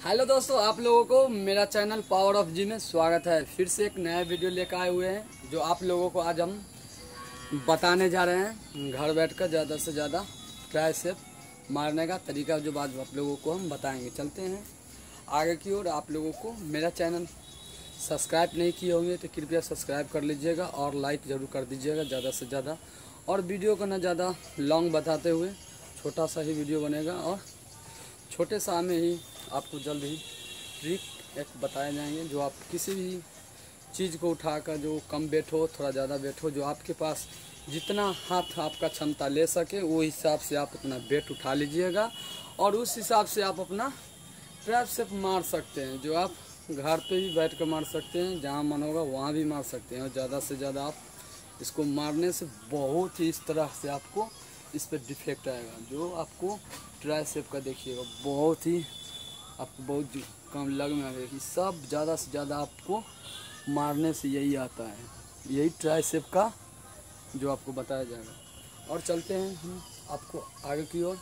Hello दोस्तों, आप लोगों को मेरा चैनल पावर ऑफ़ जी में स्वागत है। फिर से एक नया वीडियो लेकर आए हुए हैं, जो आप लोगों को आज हम बताने जा रहे हैं। घर बैठकर ज़्यादा से ज़्यादा ट्राई सेप मारने का तरीका जो बात आप लोगों को हम बताएँगे। चलते हैं आगे की ओर। आप लोगों को मेरा चैनल सब्सक्राइब नहीं किए होंगे तो कृपया सब्सक्राइब कर लीजिएगा और लाइक ज़रूर कर दीजिएगा ज़्यादा से ज़्यादा। और वीडियो को ना ज़्यादा लॉन्ग बताते हुए छोटा सा ही वीडियो बनेगा और छोटे सा में ही आपको जल्द ही ट्रिक एक बताए जाएँगे, जो आप किसी भी चीज़ को उठाकर जो कम वेट हो, थोड़ा ज़्यादा हो, जो आपके पास जितना हाथ आपका क्षमता ले सके, वो हिसाब से आप अपना वेट उठा लीजिएगा। और उस हिसाब से आप अपना ट्रैप से मार सकते हैं, जो आप घर पे भी बैठ कर मार सकते हैं, जहाँ मन होगा वहाँ भी मार सकते हैं। और ज़्यादा से ज़्यादा आप इसको मारने से बहुत ही इस तरह से आपको इस पर डिफेक्ट आएगा। जो आपको ट्राई सेप का देखिएगा, बहुत ही आपको बहुत कम लग में आएगा सब ज़्यादा से ज़्यादा आपको मारने से यही आता है। यही ट्राई सेप का जो आपको बताया जाएगा और चलते हैं हम आपको आगे की ओर।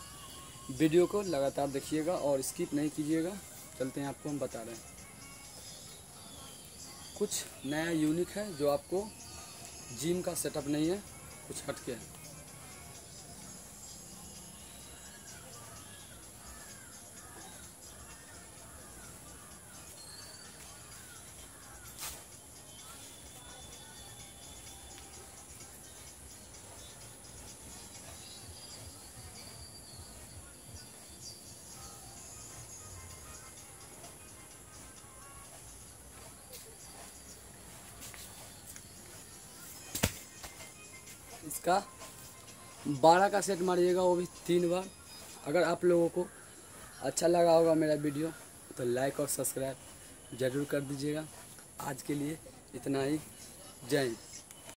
वीडियो को लगातार देखिएगा और स्किप नहीं कीजिएगा। चलते हैं आपको हम बता रहे हैं। कुछ नया यूनिक है जो आपको जिम का सेटअप नहीं है, कुछ हटके है। इसका बारह का सेट मारिएगा, वो भी तीन बार। अगर आप लोगों को अच्छा लगा होगा मेरा वीडियो तो लाइक और सब्सक्राइब ज़रूर कर दीजिएगा। आज के लिए इतना ही। जय हिंद।